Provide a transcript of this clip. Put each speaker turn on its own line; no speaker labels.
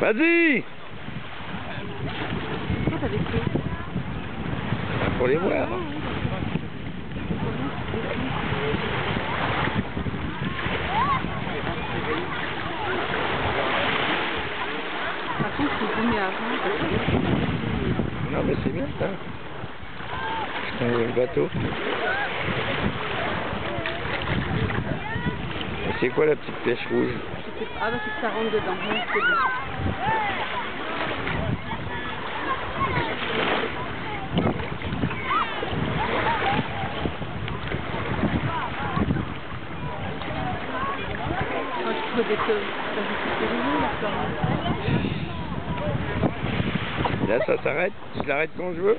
Vas-y
Pourquoi t'avais fait
Pour les voir.
Par contre, c'est avant.
Non mais c'est bien ça. On voit le bateau. C'est quoi la petite pêche rouge?
Ah bah c'est que ça rentre dedans. Ouais, c'est bon. Je.
Là ça s'arrête Je l'arrête quand je veux